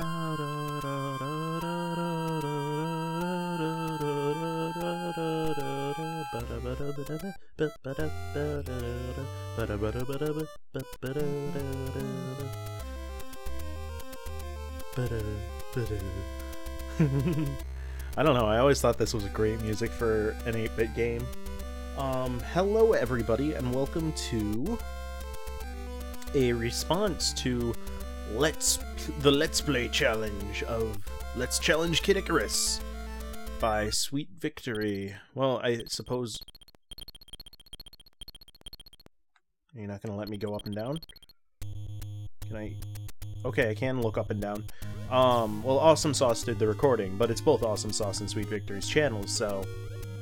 I don't know, I always thought this was great music for an 8-bit game. Um, hello everybody, and welcome to a response to Let's the Let's Play challenge of Let's Challenge Kid Icarus by Sweet Victory. Well, I suppose you're not gonna let me go up and down. Can I? Okay, I can look up and down. Um, well, Awesome Sauce did the recording, but it's both Awesome Sauce and Sweet Victory's channels, so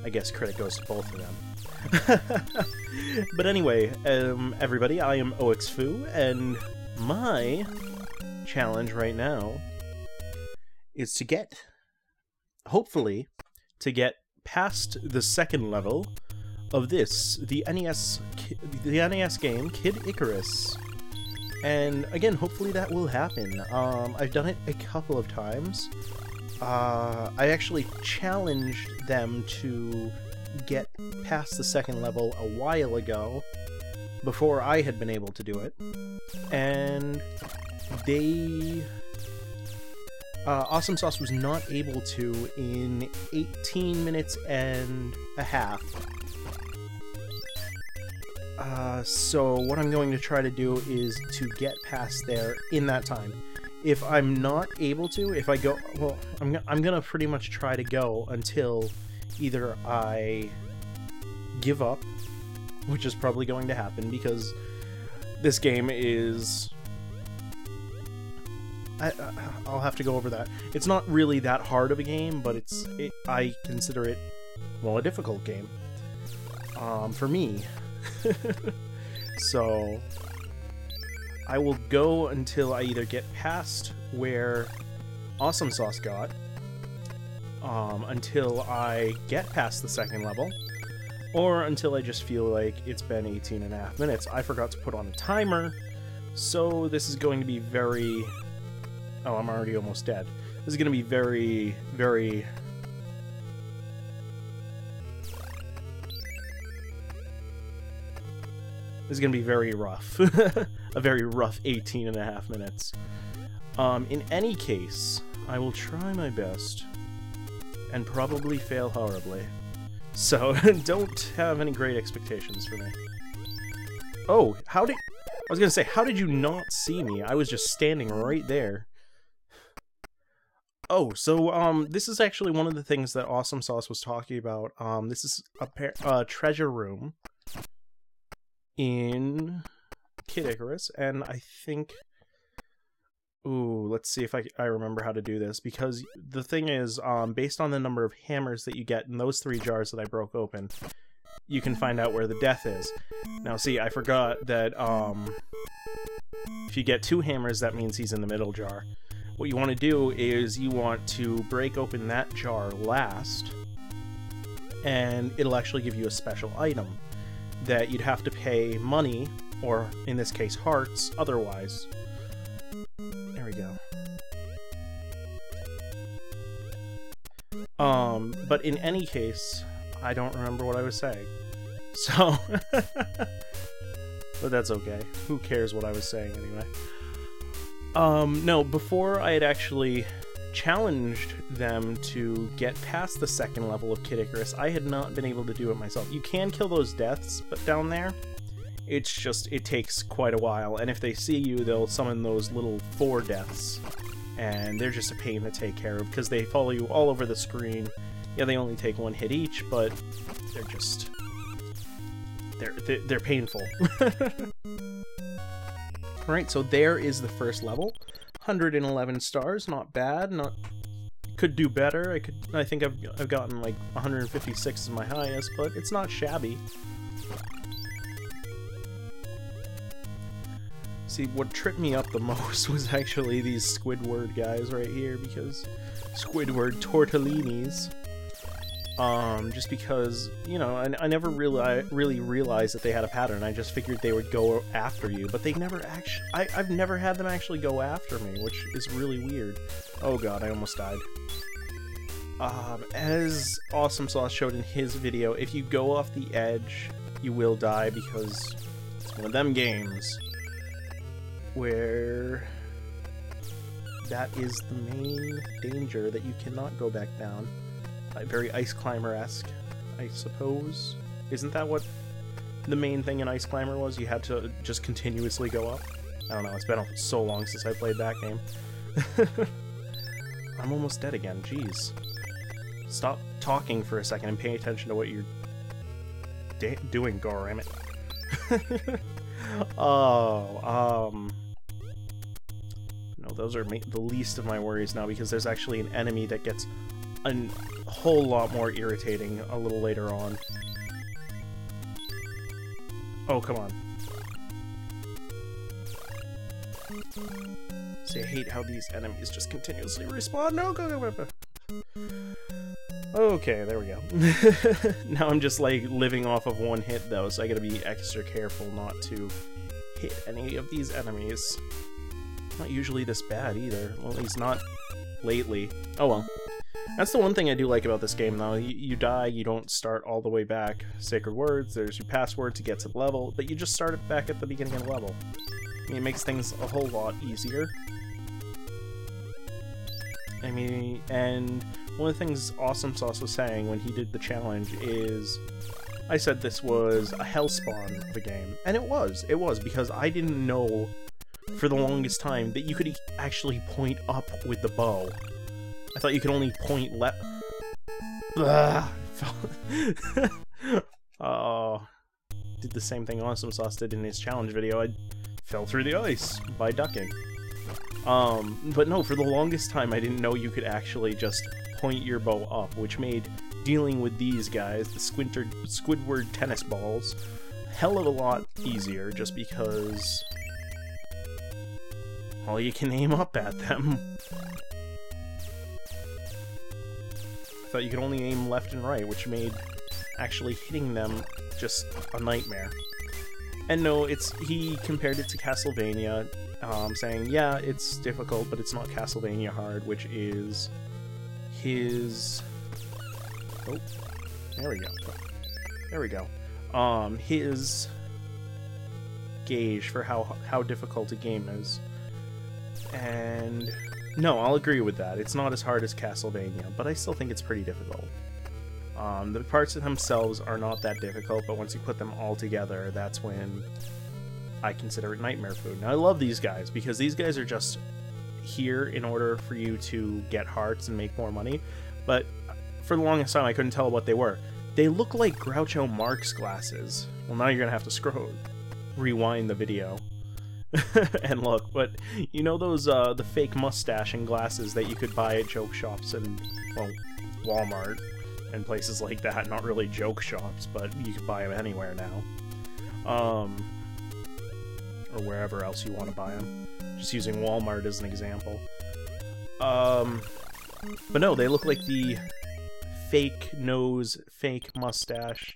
I guess credit goes to both of them. but anyway, um, everybody, I am 0xFoo, and my challenge right now is to get, hopefully, to get past the second level of this, the NES, the NES game Kid Icarus. And again, hopefully that will happen. Um, I've done it a couple of times. Uh, I actually challenged them to get past the second level a while ago, before I had been able to do it. And they... Uh, awesome Sauce was not able to in 18 minutes and a half. Uh, so what I'm going to try to do is to get past there in that time. If I'm not able to, if I go, well, I'm, I'm gonna pretty much try to go until either I give up, which is probably going to happen because this game is I, will have to go over that. It's not really that hard of a game, but it's it, I consider it well a difficult game um, for me. so I will go until I either get past where Awesome Sauce got, um, until I get past the second level, or until I just feel like it's been 18 and a half minutes. I forgot to put on a timer, so this is going to be very... Oh, I'm already almost dead. This is going to be very, very This is going to be very rough. a very rough 18 and a half minutes. Um, in any case, I will try my best and probably fail horribly. So don't have any great expectations for me. Oh, how did... I was to say, how did you not see me? I was just standing right there. Oh, so um, this is actually one of the things that Awesome Sauce was talking about. Um, this is a, a treasure room in Kid Icarus, and I think... Ooh, let's see if I, I remember how to do this, because the thing is, um, based on the number of hammers that you get in those three jars that I broke open, you can find out where the death is. Now, see, I forgot that, um, if you get two hammers, that means he's in the middle jar. What you want to do is you want to break open that jar last, and it'll actually give you a special item that you'd have to pay money, or in this case hearts, otherwise. There we go. Um, but in any case, I don't remember what I was saying. So, but that's okay. Who cares what I was saying anyway? Um, no, before I had actually challenged them to get past the second level of Kid Icarus. I had not been able to do it myself. You can kill those deaths, but down there, it's just, it takes quite a while. And if they see you, they'll summon those little four deaths. And they're just a pain to take care of because they follow you all over the screen. Yeah, they only take one hit each, but they're just... They're, they're, they're painful. Alright, so there is the first level. 111 stars, not bad. Not could do better. I could. I think I've I've gotten like 156 is my highest, but it's not shabby. See, what tripped me up the most was actually these Squidward guys right here, because Squidward tortellinis. Um, just because, you know, I, I never really, really realized that they had a pattern. I just figured they would go after you, but they never actually, I've never had them actually go after me, which is really weird. Oh god, I almost died. Um, as Awesome Sauce showed in his video, if you go off the edge, you will die because it's one of them games where that is the main danger that you cannot go back down. Very Ice Climber-esque, I suppose. Isn't that what the main thing in Ice Climber was? You had to just continuously go up? I don't know, it's been so long since I played that game. I'm almost dead again, jeez. Stop talking for a second and pay attention to what you're doing, Gorammit. oh, um... No, those are the least of my worries now because there's actually an enemy that gets a whole lot more irritating a little later on. Oh, come on. See, I hate how these enemies just continuously respawn. No, go, go, go. Okay, there we go. now I'm just like living off of one hit though, so I gotta be extra careful not to hit any of these enemies. Not usually this bad either. Well, at least not lately. Oh well. That's the one thing I do like about this game though. You, you die, you don't start all the way back. Sacred words, there's your password to get to the level, but you just start it back at the beginning of the level. I mean, it makes things a whole lot easier. I mean, and one of the things Awesome Sauce was saying when he did the challenge is, I said this was a hellspawn of a game, and it was. It was, because I didn't know for the longest time that you could actually point up with the bow. I thought you could only point left. oh, did the same thing Awesome Sauce did in his challenge video. I fell through the ice by ducking. Um, but no, for the longest time I didn't know you could actually just point your bow up, which made dealing with these guys, the Squinter, Squidward tennis balls, hell of a lot easier just because well, you can aim up at them. Thought you could only aim left and right, which made actually hitting them just a nightmare. And no, it's he compared it to Castlevania, um, saying, yeah, it's difficult, but it's not Castlevania hard, which is his... Oh, there we go. There we go. Um, his gauge for how, how difficult a game is. And no, I'll agree with that. It's not as hard as Castlevania, but I still think it's pretty difficult. Um, the parts themselves are not that difficult, but once you put them all together, that's when I consider it nightmare food. Now, I love these guys because these guys are just here in order for you to get hearts and make more money, but for the longest time I couldn't tell what they were. They look like Groucho Marx glasses. Well, now you're gonna have to scroll, rewind the video and look, but you know those uh, the fake mustache and glasses that you could buy at joke shops and well, Walmart and places like that. Not really joke shops, but you could buy them anywhere now, um, or wherever else you want to buy them. Just using Walmart as an example. Um, but no, they look like the fake nose, fake mustache,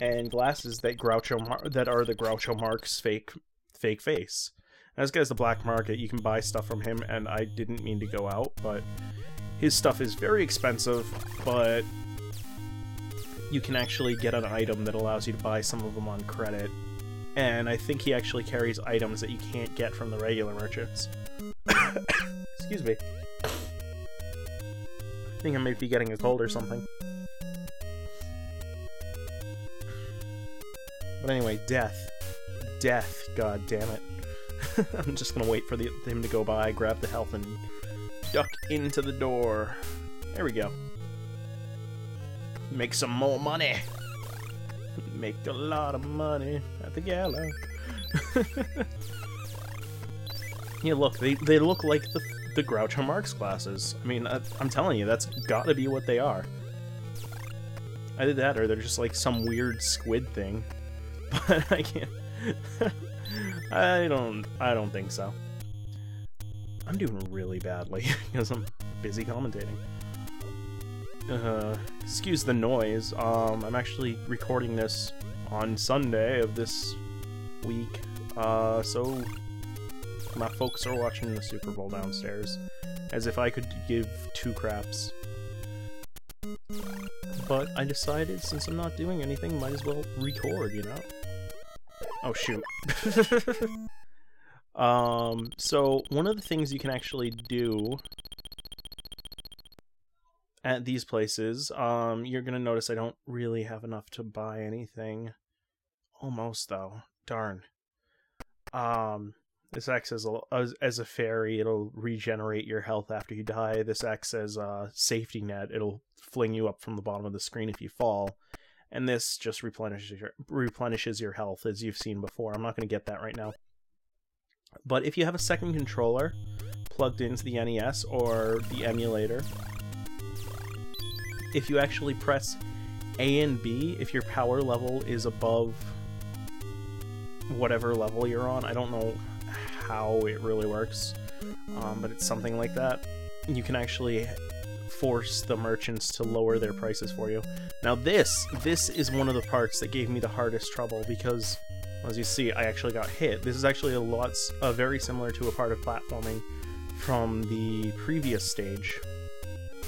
and glasses that Groucho Mar that are the Groucho Marx fake fake face. Now, this guy's the black market. You can buy stuff from him, and I didn't mean to go out, but his stuff is very expensive, but you can actually get an item that allows you to buy some of them on credit. And I think he actually carries items that you can't get from the regular merchants. Excuse me. I think I might be getting a cold or something. But anyway, death death, god damn it. I'm just gonna wait for the, him to go by, grab the health, and duck into the door. There we go. Make some more money. Make a lot of money at the gala. yeah, look, they, they look like the, the Groucho Marx glasses. I mean, I, I'm telling you, that's gotta be what they are. Either that, or they're just like some weird squid thing. But I can't... I don't I don't think so. I'm doing really badly because I'm busy commentating. uh, excuse the noise. Um, I'm actually recording this on Sunday of this week. Uh, so my folks are watching the Super Bowl downstairs, as if I could give two craps. But I decided, since I'm not doing anything, might as well record, you know? Oh, shoot. um, so, one of the things you can actually do at these places, um, you're gonna notice I don't really have enough to buy anything. Almost, though. Darn. Um, this acts as a, as, as a fairy. It'll regenerate your health after you die. This acts as a safety net. It'll fling you up from the bottom of the screen if you fall. And this just replenishes your, replenishes your health, as you've seen before. I'm not going to get that right now. But if you have a second controller plugged into the NES or the emulator, if you actually press A and B, if your power level is above whatever level you're on, I don't know how it really works, um, but it's something like that. You can actually force the merchants to lower their prices for you. Now this, this is one of the parts that gave me the hardest trouble because, as you see, I actually got hit. This is actually a lot, uh, very similar to a part of platforming from the previous stage,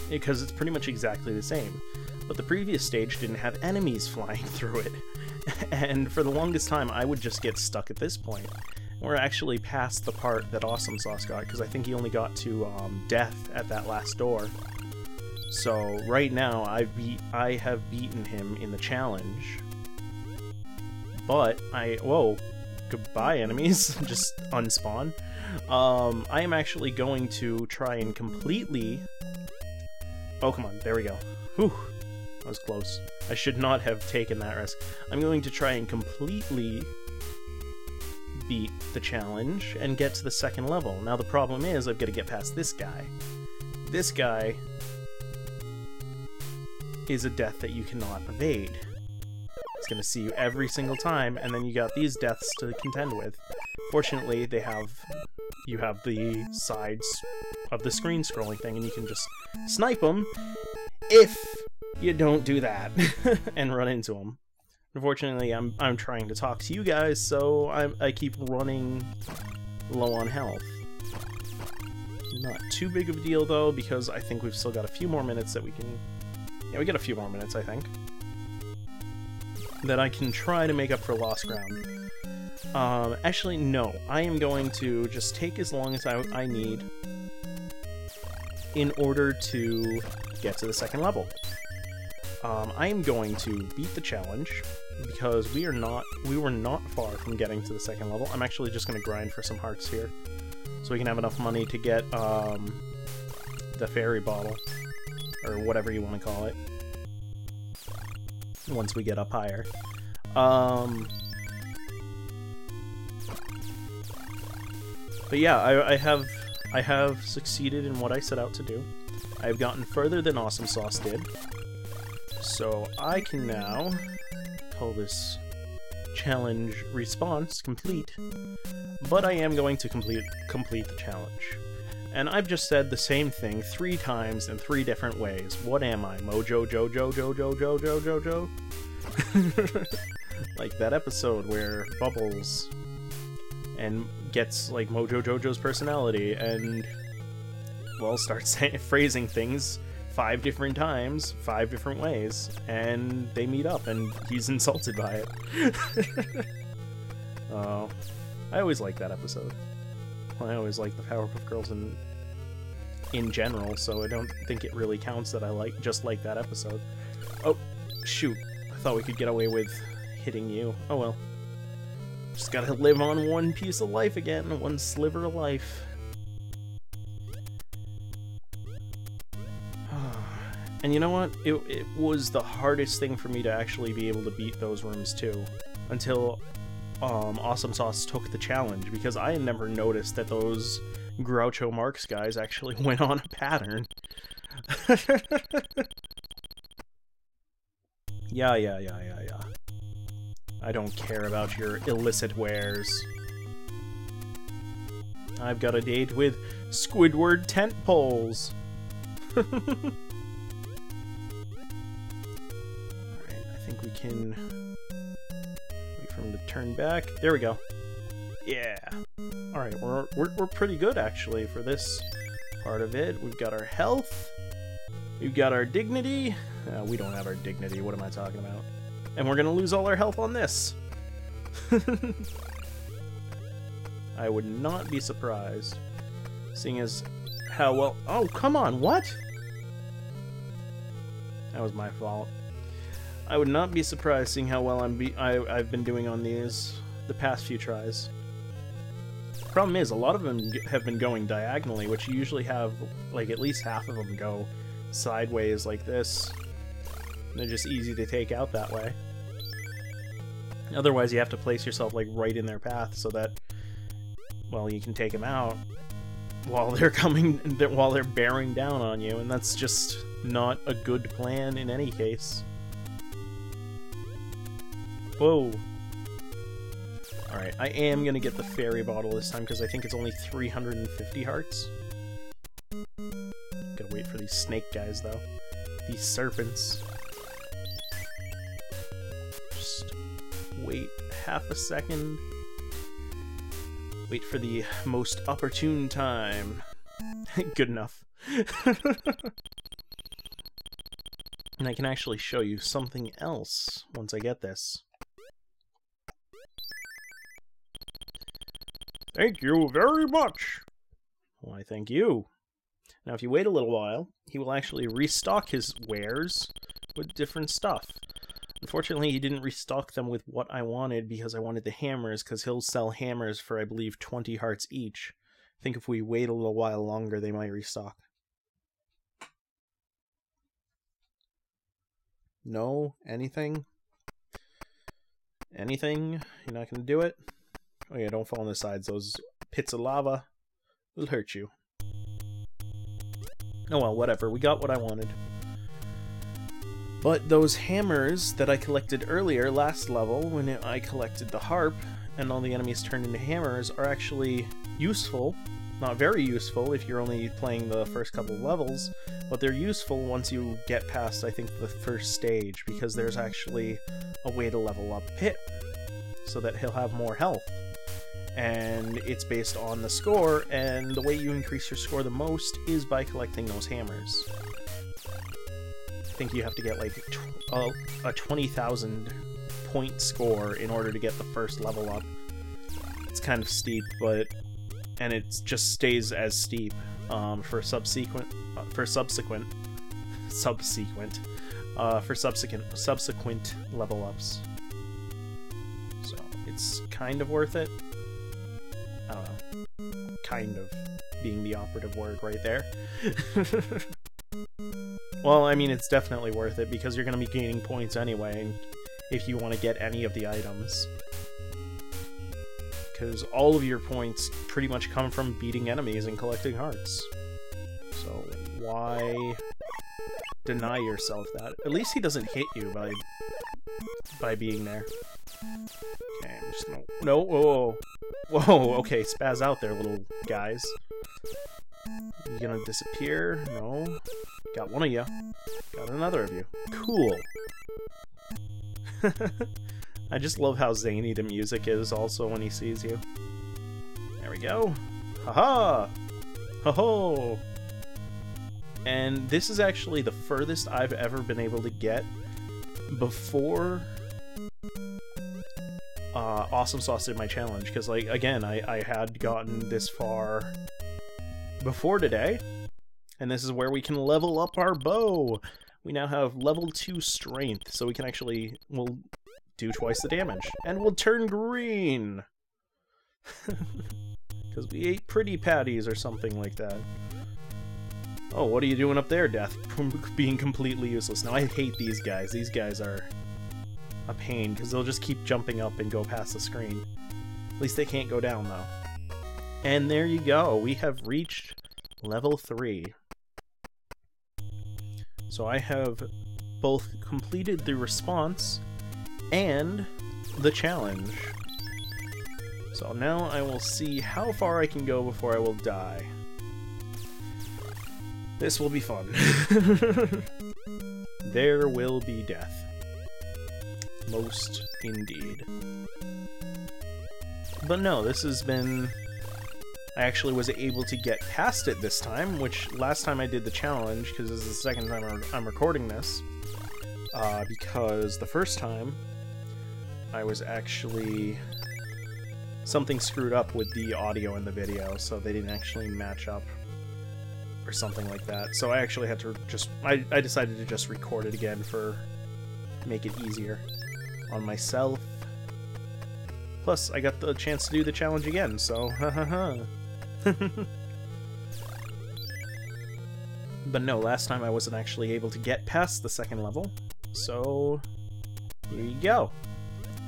because it's pretty much exactly the same. But the previous stage didn't have enemies flying through it, and for the longest time I would just get stuck at this point. We're actually past the part that Awesome Sauce got, because I think he only got to um, death at that last door. So right now, I beat I have beaten him in the challenge. But I whoa, goodbye enemies, just unspawn. Um, I am actually going to try and completely. Oh come on, there we go. Whew, that was close. I should not have taken that risk. I'm going to try and completely beat the challenge and get to the second level. Now the problem is I've got to get past this guy. This guy is a death that you cannot evade. It's going to see you every single time, and then you got these deaths to contend with. Fortunately, they have you have the sides of the screen scrolling thing, and you can just snipe them if you don't do that and run into them. Unfortunately, I'm I'm trying to talk to you guys, so I I keep running low on health. Not too big of a deal though, because I think we've still got a few more minutes that we can. Yeah, we got a few more minutes, I think. That I can try to make up for lost ground. Um, actually, no. I am going to just take as long as I, I need in order to get to the second level. Um, I am going to beat the challenge because we are not we were not far from getting to the second level. I'm actually just going to grind for some hearts here so we can have enough money to get um, the fairy bottle or whatever you want to call it once we get up higher. Um, but yeah, I, I have I have succeeded in what I set out to do. I've gotten further than Awesome Sauce did. So I can now call this challenge response complete, but I am going to complete complete the challenge. And I've just said the same thing three times in three different ways. What am I? Mojo Jojo Jojo Jojo Jojo? like that episode where Bubbles and gets like Mojo Jojo's personality and well starts phrasing things five different times, five different ways, and they meet up, and he's insulted by it. oh, I always like that episode. I always like the Powerpuff Girls in in general, so I don't think it really counts that I like just like that episode. Oh, shoot! I thought we could get away with hitting you. Oh well. Just gotta live on one piece of life again, one sliver of life. And you know what? It, it was the hardest thing for me to actually be able to beat those rooms too. Until um, Awesome Sauce took the challenge, because I had never noticed that those Groucho Marx guys actually went on a pattern. yeah, yeah, yeah, yeah, yeah. I don't care about your illicit wares. I've got a date with Squidward tent poles. can wait for him to turn back. There we go. Yeah. Alright, we're, we're, we're pretty good, actually, for this part of it. We've got our health. We've got our dignity. Uh, we don't have our dignity. What am I talking about? And we're going to lose all our health on this. I would not be surprised, seeing as how well... Oh, come on, what? That was my fault. I would not be surprised seeing how well I'm be I, I've been doing on these the past few tries. Problem is, a lot of them have been going diagonally, which you usually have, like, at least half of them go sideways like this. They're just easy to take out that way. Otherwise, you have to place yourself, like, right in their path so that, well, you can take them out while they're coming, while they're bearing down on you, and that's just not a good plan in any case. Whoa. Alright, I am gonna get the fairy bottle this time because I think it's only 350 hearts. Gotta wait for these snake guys, though. These serpents. Just wait half a second. Wait for the most opportune time. Good enough. and I can actually show you something else once I get this. Thank you very much. Why, thank you. Now, if you wait a little while, he will actually restock his wares with different stuff. Unfortunately, he didn't restock them with what I wanted because I wanted the hammers, because he'll sell hammers for, I believe, 20 hearts each. I think if we wait a little while longer, they might restock. No? Anything? Anything? You're not going to do it? Oh yeah, don't fall on the sides. Those pits of lava will hurt you. Oh well, whatever. We got what I wanted. But those hammers that I collected earlier, last level, when I collected the harp, and all the enemies turned into hammers, are actually useful. Not very useful if you're only playing the first couple levels, but they're useful once you get past, I think, the first stage, because there's actually a way to level up Pit, so that he'll have more health and it's based on the score, and the way you increase your score the most is by collecting those hammers. I think you have to get like a, a 20,000 point score in order to get the first level up. It's kind of steep, but and it just stays as steep um, for subsequent uh, for subsequent subsequent uh, for subsequent subsequent level ups. So it's kind of worth it. Know, kind of being the operative word right there. well, I mean, it's definitely worth it because you're going to be gaining points anyway if you want to get any of the items. Because all of your points pretty much come from beating enemies and collecting hearts. So why deny yourself that? At least he doesn't hit you by by being there. Okay, I'm just gonna... No, whoa, whoa. Okay, spaz out there, little guys. You gonna disappear? No. Got one of you. Got another of you. Cool. I just love how zany the music is also when he sees you. There we go. Haha! Ho ho! And this is actually the furthest I've ever been able to get before uh, Awesome Sauce did my challenge, because, like, again, I, I had gotten this far before today, and this is where we can level up our bow. We now have level 2 strength, so we can actually, we'll do twice the damage, and we'll turn green! Because we ate pretty patties or something like that. Oh, what are you doing up there, Death? Being completely useless. Now, I hate these guys. These guys are a pain, because they'll just keep jumping up and go past the screen. At least they can't go down, though. And there you go. We have reached level 3. So I have both completed the response and the challenge. So now I will see how far I can go before I will die. This will be fun. there will be death. Most indeed. But no, this has been... I actually was able to get past it this time, which last time I did the challenge, because this is the second time I'm recording this, uh, because the first time I was actually... Something screwed up with the audio in the video, so they didn't actually match up or something like that. So I actually had to just... I, I decided to just record it again for... make it easier on myself. Plus, I got the chance to do the challenge again, so ha ha ha. but no, last time I wasn't actually able to get past the second level, so here you go.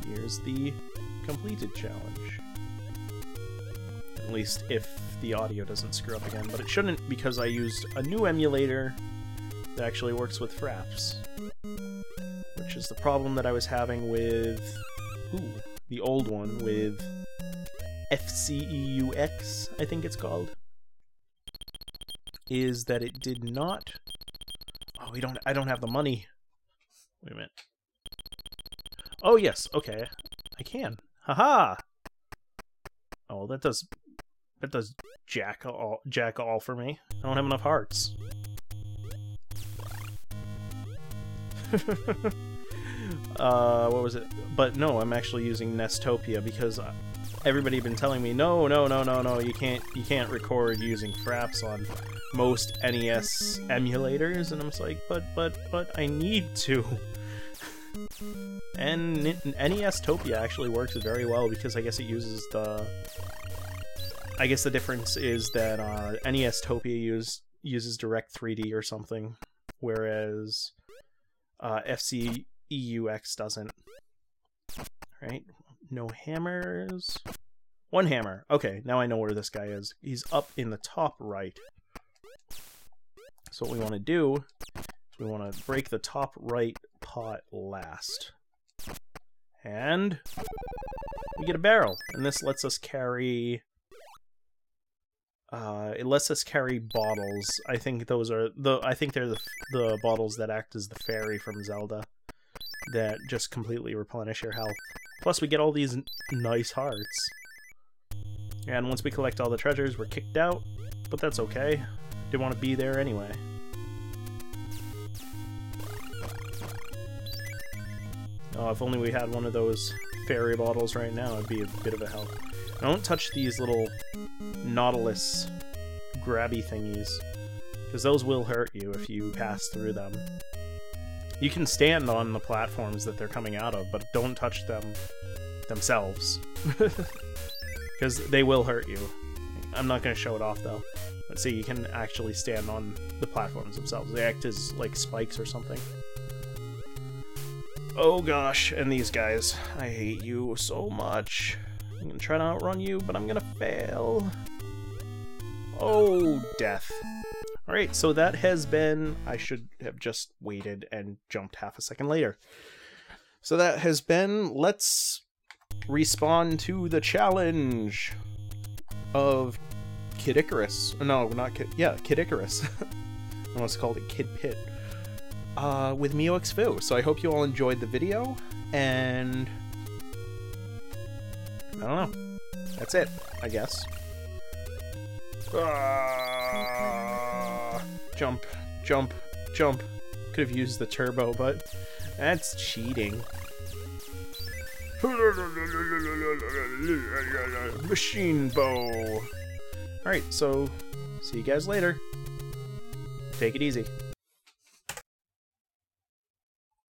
Here's the completed challenge. At least if the audio doesn't screw up again, but it shouldn't because I used a new emulator that actually works with Fraps. Is the problem that I was having with... Ooh, the old one with FCEUX, I think it's called, is that it did not... Oh, we don't. I don't have the money. Wait a minute. Oh yes, okay, I can. Haha. -ha! Oh, that does that does jack all jack all for me. I don't have enough hearts. uh, what was it? But no, I'm actually using Nestopia because everybody been telling me no, no, no, no, no, you can't you can't record using Fraps on most NES emulators, and I'm just like, but but but I need to. and Nestopia actually works very well because I guess it uses the. I guess the difference is that uh, Nestopia use, uses Direct 3D or something, whereas uh, FCEUX doesn't. Right? No hammers. One hammer. Okay, now I know where this guy is. He's up in the top right. So what we want to do is we want to break the top right pot last. And we get a barrel. And this lets us carry... Uh, it lets us carry bottles. I think those are the. I think they're the the bottles that act as the fairy from Zelda, that just completely replenish your health. Plus, we get all these nice hearts. And once we collect all the treasures, we're kicked out, but that's okay. Didn't want to be there anyway. Oh, if only we had one of those fairy bottles right now, it'd be a bit of a help. don't touch these little Nautilus grabby thingies, because those will hurt you if you pass through them. You can stand on the platforms that they're coming out of, but don't touch them themselves. Because they will hurt you. I'm not going to show it off, though. Let's see, you can actually stand on the platforms themselves. They act as, like, spikes or something. Oh gosh, and these guys. I hate you so much. I'm gonna try to outrun you, but I'm gonna fail. Oh, death. Alright, so that has been... I should have just waited and jumped half a second later. So that has been... Let's respond to the challenge of Kid Icarus. No, not Kid... Yeah, Kid Icarus. I almost called it Kid Pit. Uh, with MeowXFoo. So I hope you all enjoyed the video, and... I don't know. That's it, I guess. Ah, jump, jump, jump. Could have used the turbo, but that's cheating. Machine bow. Alright, so see you guys later. Take it easy.